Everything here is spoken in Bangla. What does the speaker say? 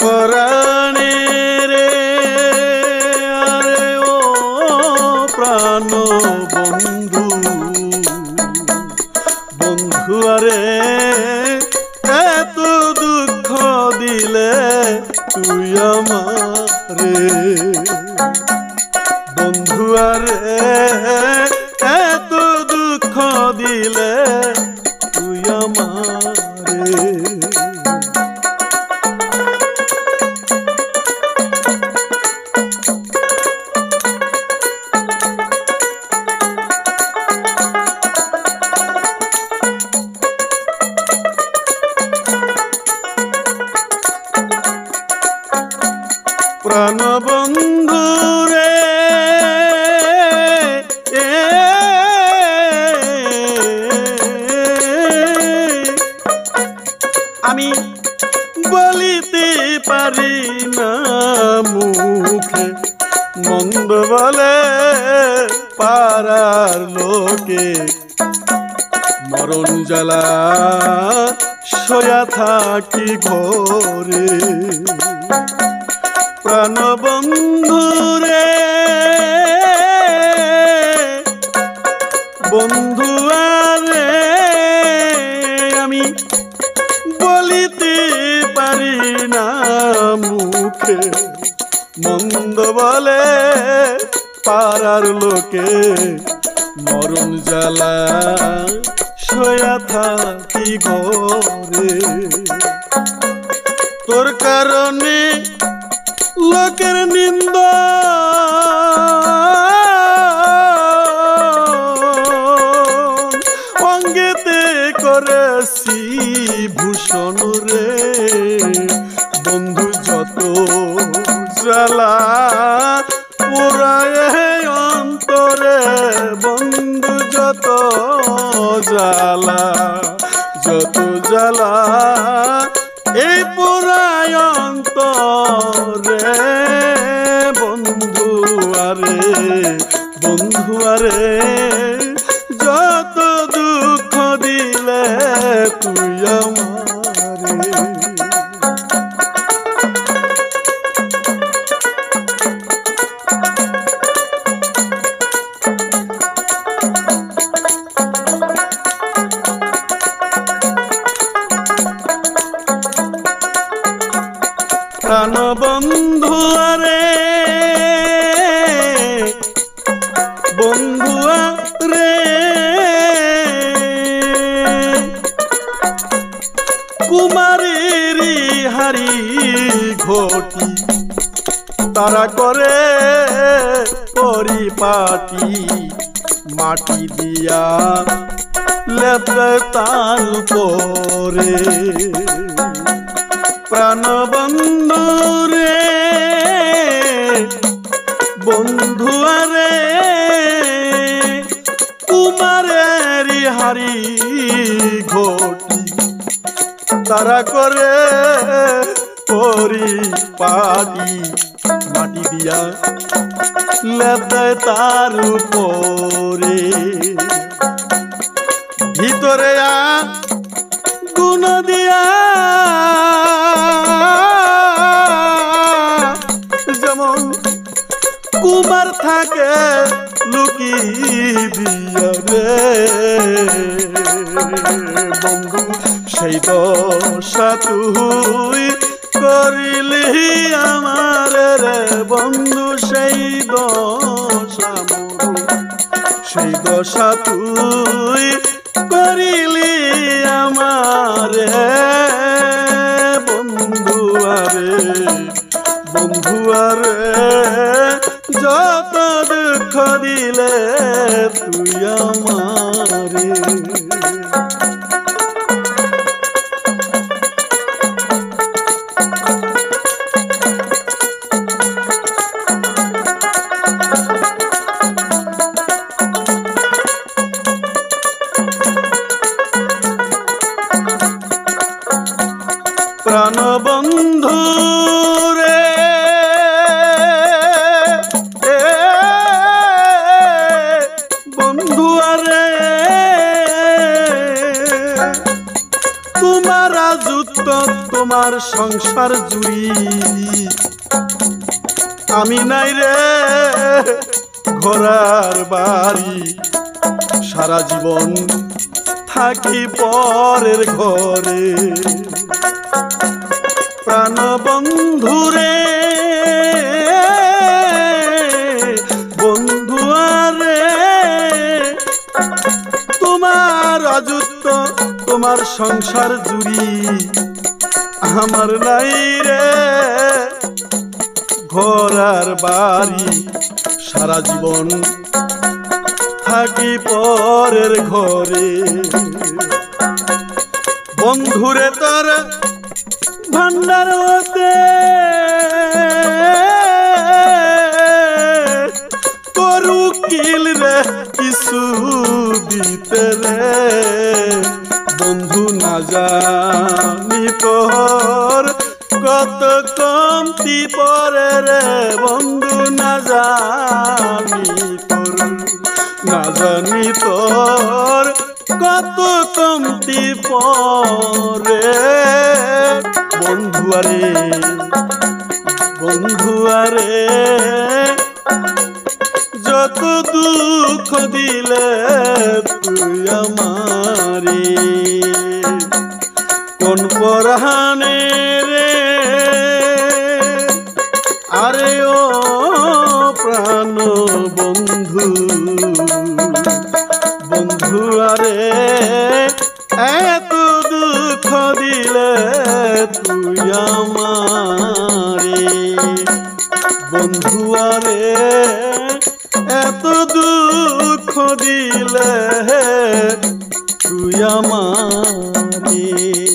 পরাণে রে। আরে ও প্রাণ বন্ধু বন্ধু আরে, এত দুঃখ দিলে তুই আমারে। বন্ধু আরে প্রাণবন্ধু আমি বলিতে পারি না মুখে মন্দ পারার লোকে। মরণ জ্বালা সয়া থাকি ঘরে। প্রাণবন্ধু রে বন্ধু আরে, আমি বলিতে পারি না মুখে। মন্দ বলে পাড়ার লোকে, মরণ জ্বালা সয়া থাকি ঘরে। তোর কারণে লোকের নিন্দা। অঙ্গেতে করেছি ভূষণ রে। বন্ধু যত জ্বালা পুরায় অন্তরে, বন্ধু যত জ্বালা যত জ্বালা বন্ধু আরে যত দুঃখ দিলে তুই আমারে। প্রাণবন্ধু আরে ঘটি। তারা করে পরিপাটি, মাটি দিয়া লেপে তার উপরে প্রাণবন্ধু রে বন্ধু আরে কুমারের হারি ঘটি। তারা করে পরি পাটি মাটি দিয়া লেপে তার উপরে। ভিতরে গুণ দিয়া। যেমন কুমার থাকে লুকি দিয়া বন্ধু, সেই দশা তুই করিলি আমার রে বন্ধু, সেই দশা সেই দশা তুই করিলি আমারে বন্ধু, আরে বন্ধু, আরে যত দুঃখ দিলে তুই আমারে। সংসার জুড়ি। আমি নাই রে ঘোরার বাড়ি। সারা জীবন থাকি পরের ঘরে। প্রাণ বন্ধুরে বন্ধু আরে তোমার অযুক্ত তোমার সংসার জুড়ি। আমার নাই রে। ঘোরার বাড়ি সারা জীবন থাকি পরের ঘরে। বন্ধুরে তোর ভান্ডার হতে। করু কিল রে কিছু দিতে রে। বন্ধু না জানি তোর কত কমতি পরে রে বন্ধু না জানি তোর, না জানি তোর কত কমতি পরে। বন্ধু আরে বন্ধু আরে, যত দুঃখ দিলে তুই আমারে কোন পরহানে আরে ও প্রাণ বন্ধু বন্ধু আরে, এত দুঃখ দিলে তুই আমারে। বন্ধু আরে, এত দুঃখ দিলে তুই আমারে।